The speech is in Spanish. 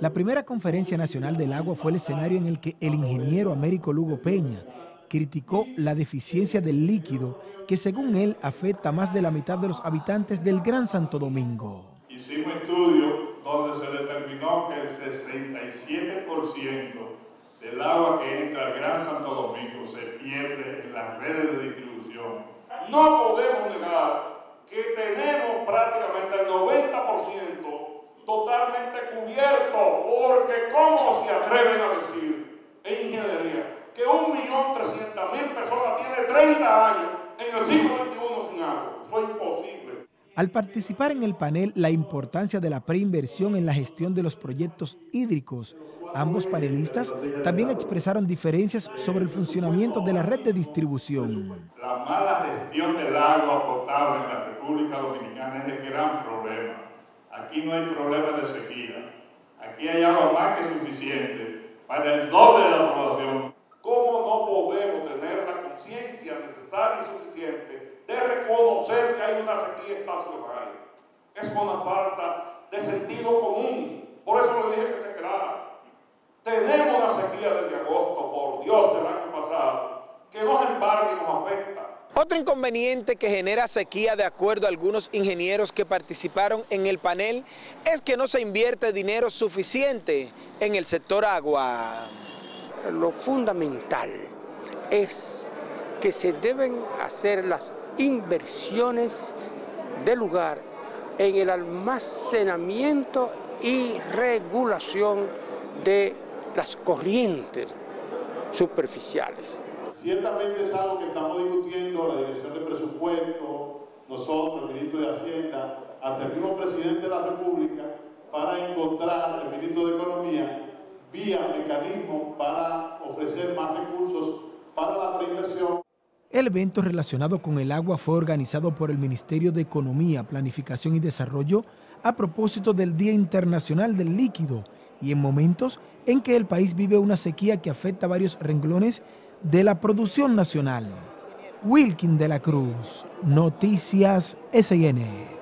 La primera conferencia nacional del agua fue el escenario en el que el ingeniero Américo Lugo Peña criticó la deficiencia del líquido que según él afecta a más de la mitad de los habitantes del Gran Santo Domingo. Hicimos estudios donde se determinó que el 67% del agua que entra al Gran Santo Domingo se pierde en las redes de distribución. No podemos negar que tenemos prácticamente el atreven a decir en ingeniería que 1.300.000 personas tiene 30 años en el siglo XXI sin agua? Fue imposible. Al participar en el panel La importancia de la preinversión en la gestión de los proyectos hídricos, ambos panelistas también expresaron diferencias sobre el funcionamiento de la red de distribución. La mala gestión del agua potable en la República Dominicana es el gran problema. Aquí no hay problema de sequía. Aquí hay agua más que suficiente para el doble de la población. ¿Cómo no podemos tener la conciencia necesaria y suficiente de reconocer que hay una sequía Valle? Es una falta de sentido común. Por eso le dije que se quedara. Tenemos una sequía desde agosto, por Dios, del año pasado, que nos embarga y nos afecta. Otro inconveniente que genera sequía de acuerdo a algunos ingenieros que participaron en el panel es que no se invierte dinero suficiente en el sector agua. Lo fundamental es que se deben hacer las inversiones de lugar en el almacenamiento y regulación de las corrientes superficiales. Ciertamente es algo que estamos discutiendo la Dirección de Presupuesto, nosotros, el ministro de Hacienda, hasta el mismo presidente de la República, para encontrar, el ministro de Economía, vía mecanismos para ofrecer más recursos para la preinversión. El evento relacionado con el agua fue organizado por el Ministerio de Economía, Planificación y Desarrollo a propósito del Día Internacional del Líquido y en momentos en que el país vive una sequía que afecta varios renglones de la producción nacional. Wilkin de la Cruz, Noticias SN.